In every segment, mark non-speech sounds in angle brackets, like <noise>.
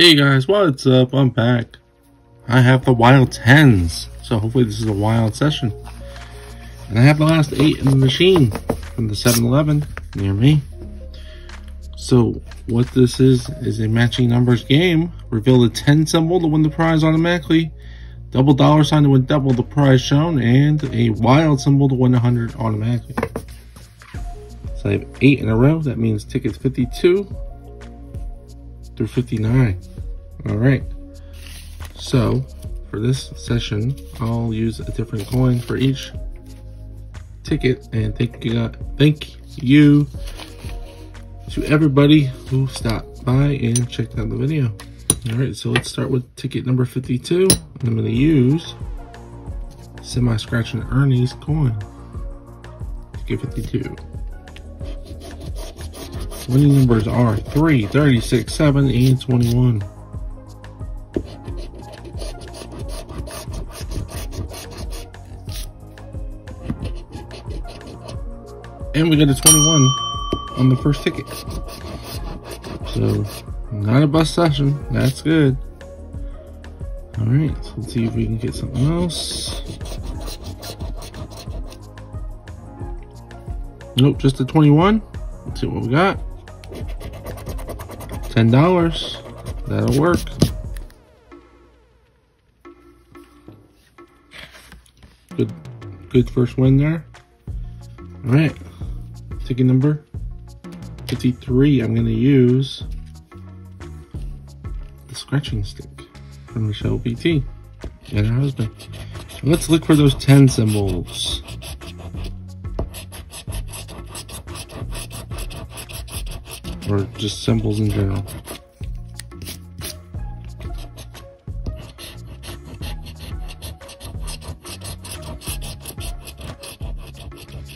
Hey guys, what's up? I'm back. I have the wild 10s, so hopefully this is a wild session. And I have the last 8 in the machine from the 7-Eleven near me. So what this is, is a matching numbers game. Reveal the 10 symbol to win the prize automatically. Double dollar sign to win double the prize shown. And a wild symbol to win 100 automatically. So I have 8 in a row. That means tickets 52 through 59. All right. So for this session, I'll use a different coin for each ticket. And thank you, thank you to everybody who stopped by and checked out the video. All right, so let's start with ticket number 52. I'm gonna use semi-scratch and Ernie's coin. Ticket 52. Winning numbers are 3, 36, 7, and 21. And we got a 21 on the first ticket. So, not a bust session. That's good. Alright, so let's see if we can get something else. Nope, just a 21. Let's see what we got. $10. That'll work. Good, good first win there. All right, ticket number 53. I'm gonna use the scratching stick from Michelle BT and her husband. Let's look for those 10 symbols. Or just symbols in general.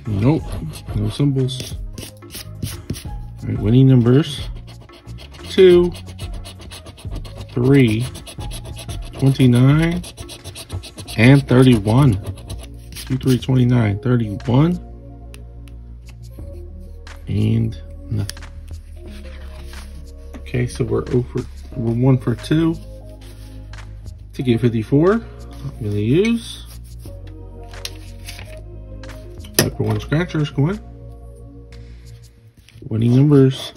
Nope, no symbols. All right, winning numbers. Two, three, 29, and 31. 2, 3, 29, 31, and. Okay, so we're over, one for two. Ticket 54, I'm gonna use. Five for one scratchers, come on. Winning numbers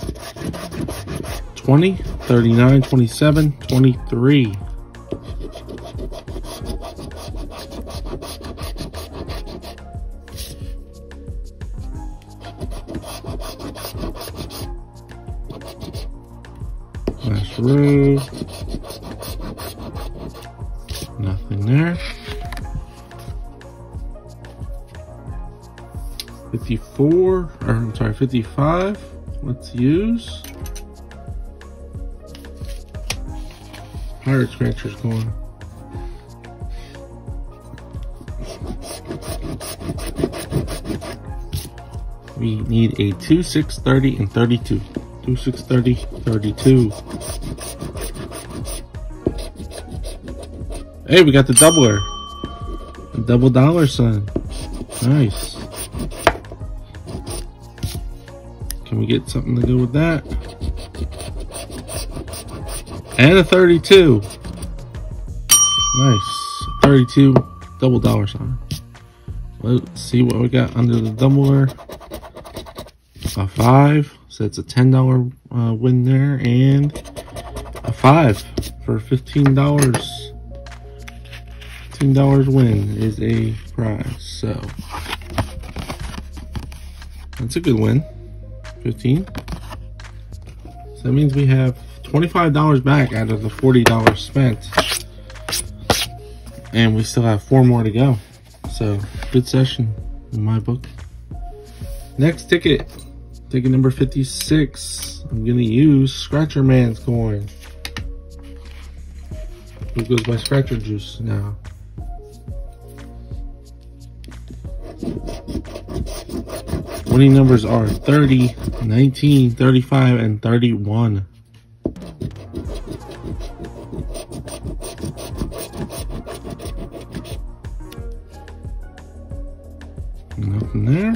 20, 39, 27, 23. Nothing there. 54, or I'm sorry, 55. Let's use. Pirate Scratcher's going. We need a 2, 6, 30, and 32. 2, 6, 30, 32. Hey, we got the doubler. The double dollar sign. Nice. Can we get something to go with that? And a 32. Nice. 32 double dollar sign. Let's see what we got under the doubler. A 5. So it's a $10 uh, win there. And a 5 for $15. $15 win is a prize. So that's a good win. 15. So that means we have $25 back out of the $40 spent. And we still have four more to go. So good session in my book. Next ticket, ticket number 56. I'm gonna use Scratcher Man's coin. Who goes by Scratcher Juice now. Winning numbers are 30, 19, 35, and 31. Nothing there.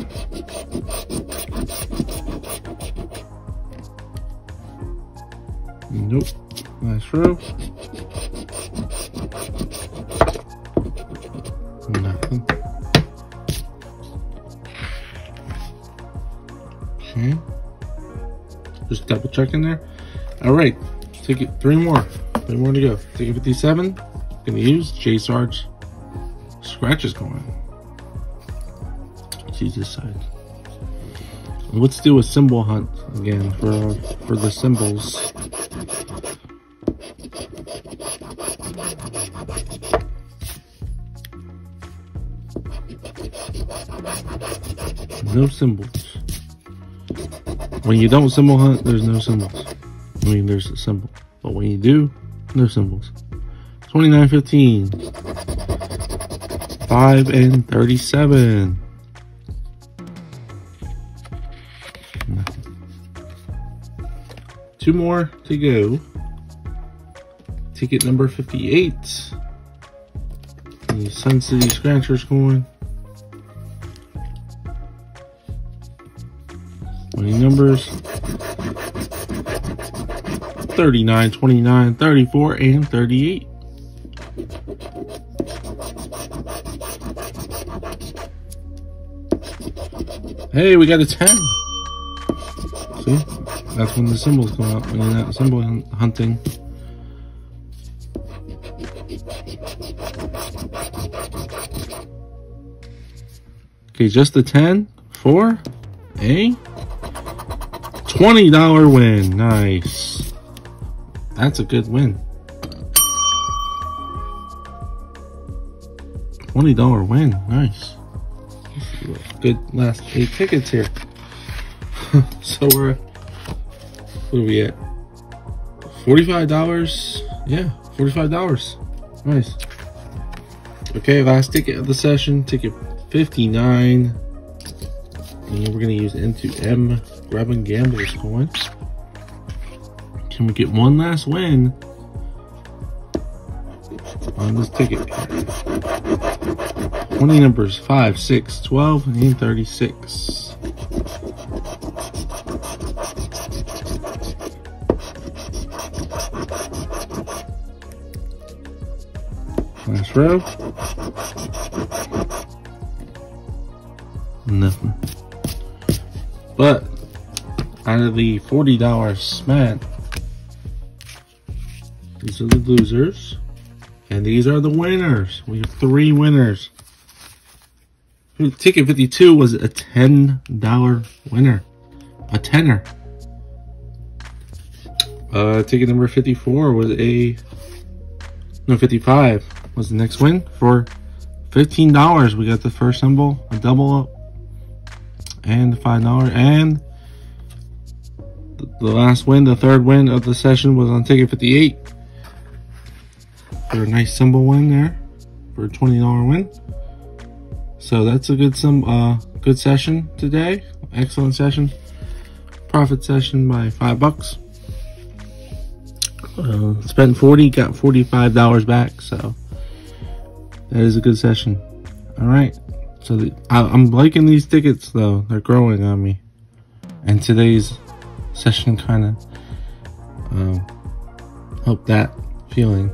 Nope. Nice row. Nothing. Okay. Just double check in there. All right. Take it three more. Three more to go. Take it 57. Gonna use J Sarge. Scratches going. Let's this side. Let's do a symbol hunt again for for the symbols. No symbols. When you don't symbol hunt, there's no symbols. I mean, there's a symbol. But when you do, no symbols. 29.15. 5 and 37. Two more to go. Ticket number 58. The Sun City Scratchers coin. Numbers 39, 29, 34, and 38. Hey, we got a 10. See? That's when the symbols come out, not symbol hunting. Okay, just a 10 for a $20 win. Nice. That's a good win. $20 win. Nice. Good last eight tickets here. <laughs> so we're, what are we at? $45? Yeah, $45. Nice. Okay, last ticket of the session, ticket 59. And we're gonna use N2M grabbing Gambler's coin. Can we get one last win on this ticket? 20 numbers 5, 6, 12, and 36. Last row. Out of the $40 smat, these are the losers. And these are the winners. We have three winners. Ticket 52 was a $10 winner. A tenner. Uh, ticket number 54 was a... No, 55 was the next win for $15. We got the first symbol, a double up, and the $5. And the last win, the third win of the session was on ticket 58. For a nice symbol win there for a $20 win. So that's a good some uh good session today. Excellent session. Profit session by five bucks. Uh, spent 40, got $45 back, so that is a good session. All right. So the, I, I'm liking these tickets though. They're growing on me. And today's session kind of um, helped that feeling.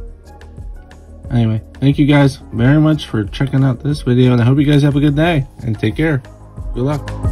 Anyway, thank you guys very much for checking out this video, and I hope you guys have a good day, and take care. Good luck.